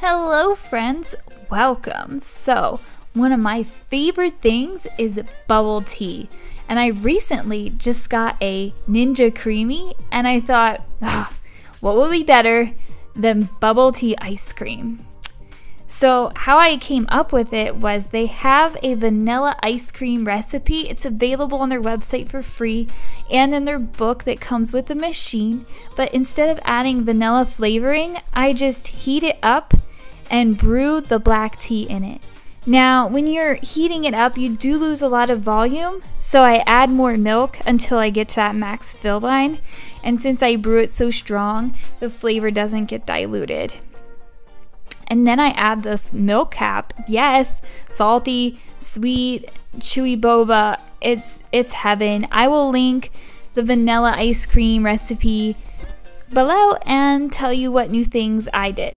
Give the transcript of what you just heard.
Hello, friends. Welcome. So, one of my favorite things is bubble tea. And I recently just got a Ninja Creami, and I thought, ah, what would be better than bubble tea ice cream? So, how I came up with it was they have a vanilla ice cream recipe. It's available on their website for free and in their book that comes with the machine. But instead of adding vanilla flavoring, I just heat it up and brew the black tea in it. Now, when you're heating it up, you do lose a lot of volume, so I add more milk until I get to that max fill line. And since I brew it so strong, the flavor doesn't get diluted and then I add this milk cap. Yes, salty, sweet, chewy boba. It's it's heaven. I will link the vanilla ice cream recipe below and tell you what new things I did.